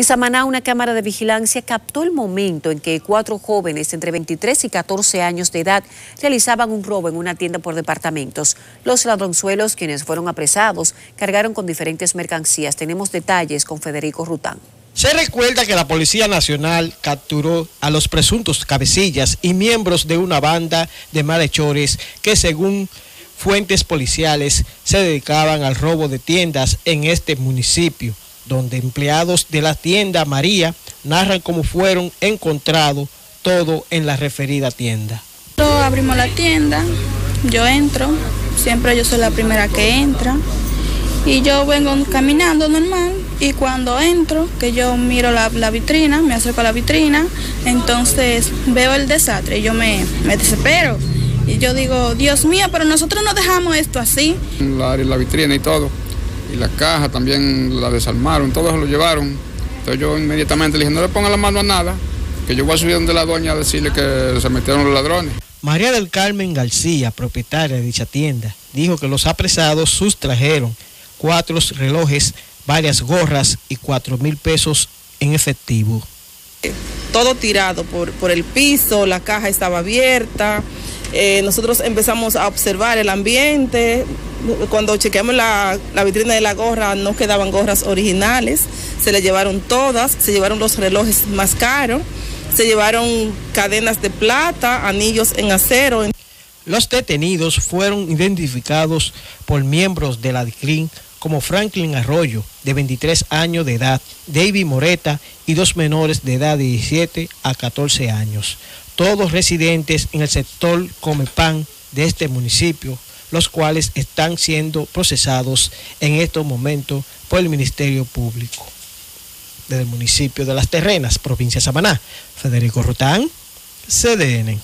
En Samaná, una cámara de vigilancia captó el momento en que cuatro jóvenes entre 23 y 14 años de edad realizaban un robo en una tienda por departamentos. Los ladronzuelos, quienes fueron apresados, cargaron con diferentes mercancías. Tenemos detalles con Federico Rután. Se recuerda que la Policía Nacional capturó a los presuntos cabecillas y miembros de una banda de malhechores que según fuentes policiales se dedicaban al robo de tiendas en este municipio donde empleados de la tienda María narran cómo fueron encontrados todo en la referida tienda. Abrimos la tienda, yo entro, siempre yo soy la primera que entra y yo vengo caminando normal y cuando entro, que yo miro la, vitrina, me acerco a la vitrina, entonces veo el desastre y yo me, me desespero. Y yo digo, Dios mío, pero nosotros no dejamos esto así. La, la vitrina y todo y la caja también la desarmaron, todos lo llevaron. Entonces yo inmediatamente le dije, no le ponga la mano a nada, que yo voy a subir donde la doña a decirle que se metieron los ladrones. María del Carmen García, propietaria de dicha tienda, dijo que los apresados sustrajeron cuatro relojes, varias gorras y cuatro mil pesos en efectivo. Todo tirado por, por el piso, la caja estaba abierta. Eh, nosotros empezamos a observar el ambiente. Cuando chequeamos la, vitrina de la gorra, no quedaban gorras originales. Se le llevaron todas, se llevaron los relojes más caros, se llevaron cadenas de plata, anillos en acero. Los detenidos fueron identificados por miembros de la DICRIN como Franklin Arroyo, de 23 años de edad, David Moreta y dos menores de edad de 17 a 14 años todos residentes en el sector Comepan de este municipio, los cuales están siendo procesados en estos momentos por el Ministerio Público. Desde el municipio de Las Terrenas, provincia de Samaná, Federico Rután, CDN.